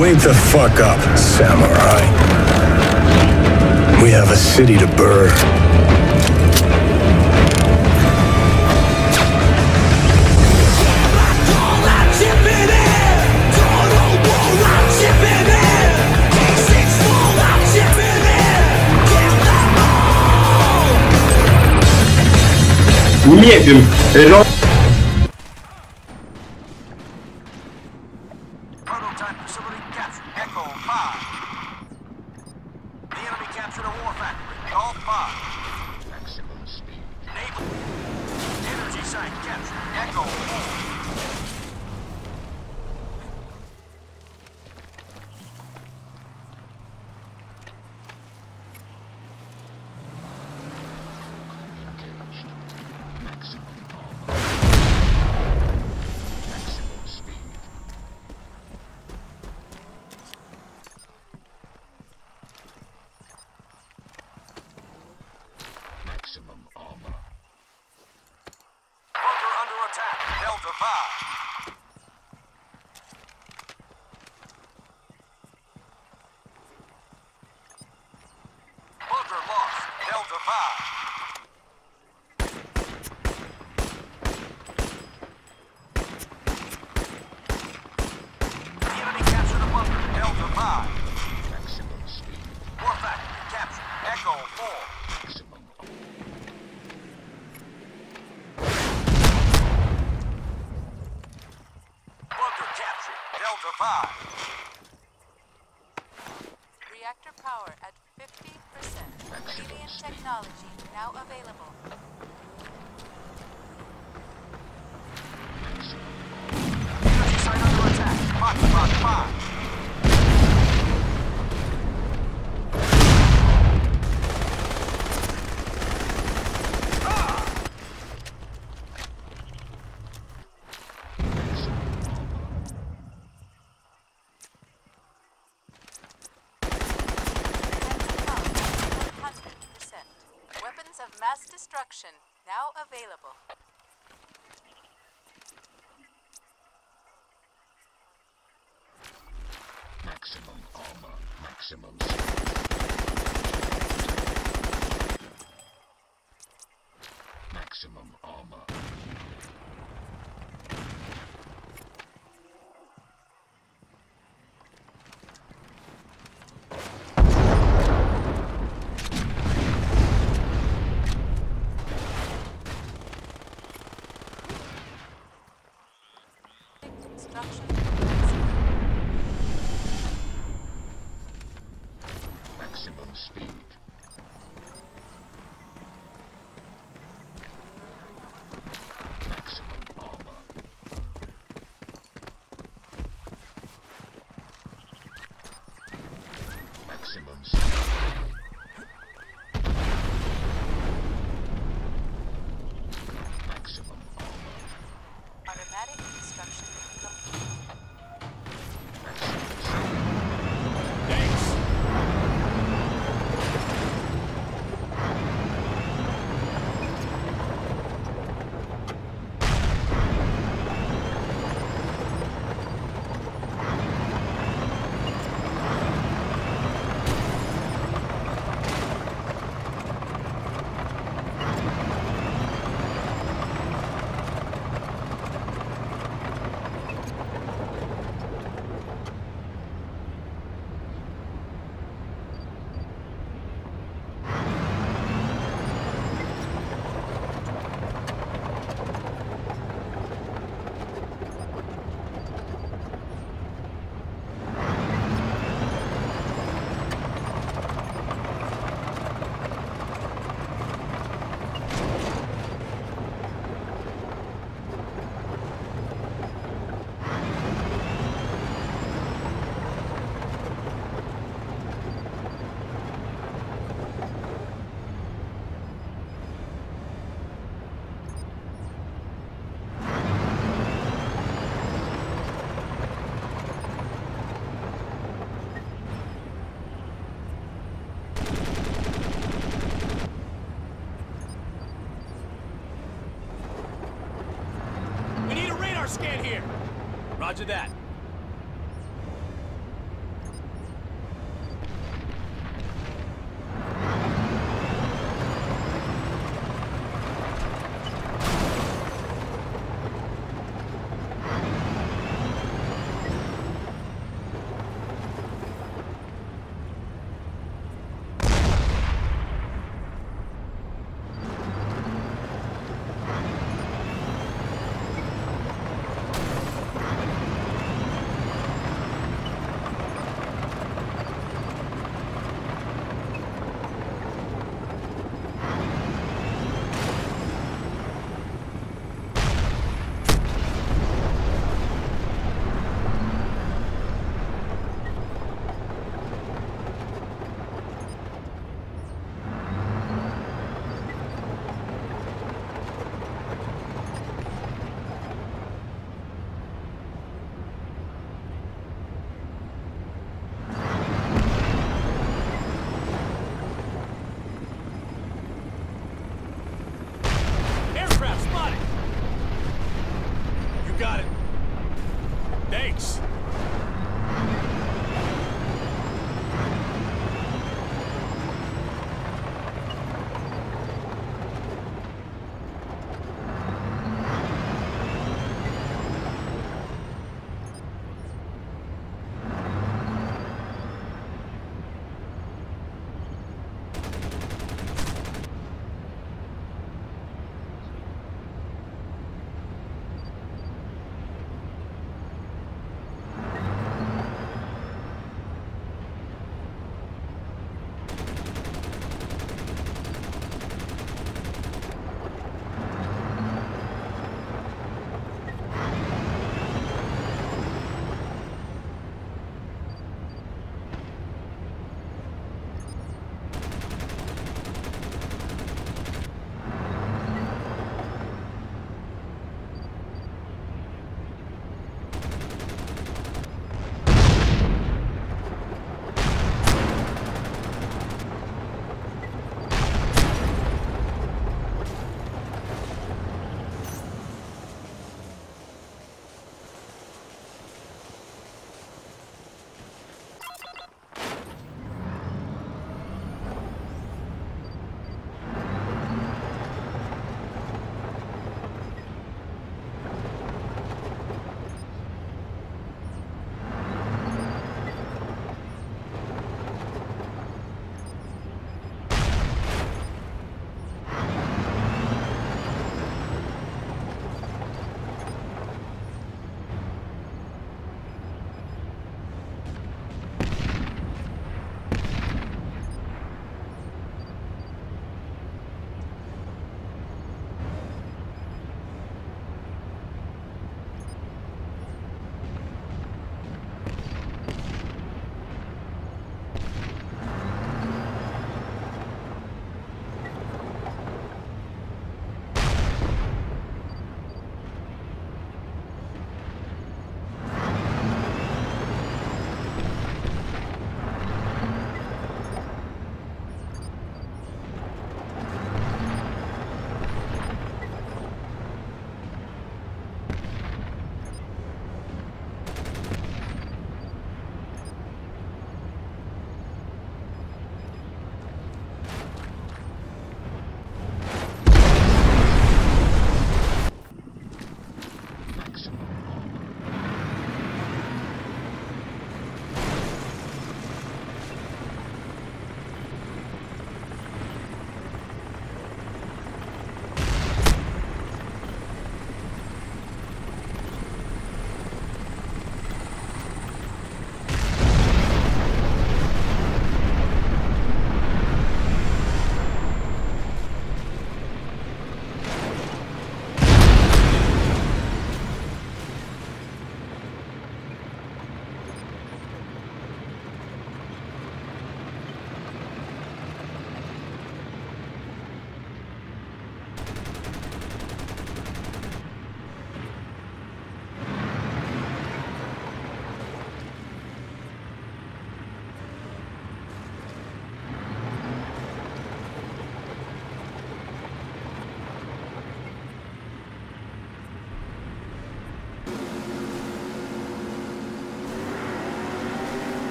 Wake the fuck up, samurai. We have a city to burn. Nie wiem. Ro... attack. Delta 5. Bunker lost. Delta 5. The enemy captured a bunker. Delta 5. Maximum speed. Factory captured. Echo 4. Available. Energy site under attack. Foxtrot 5. Mass destruction now available. Maximum armor, maximum that.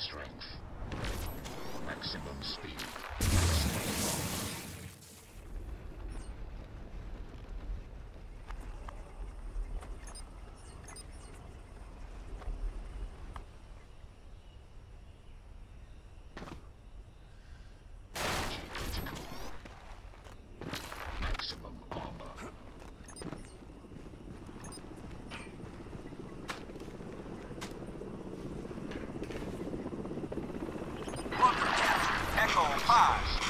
Strength. Maximum speed. Central five.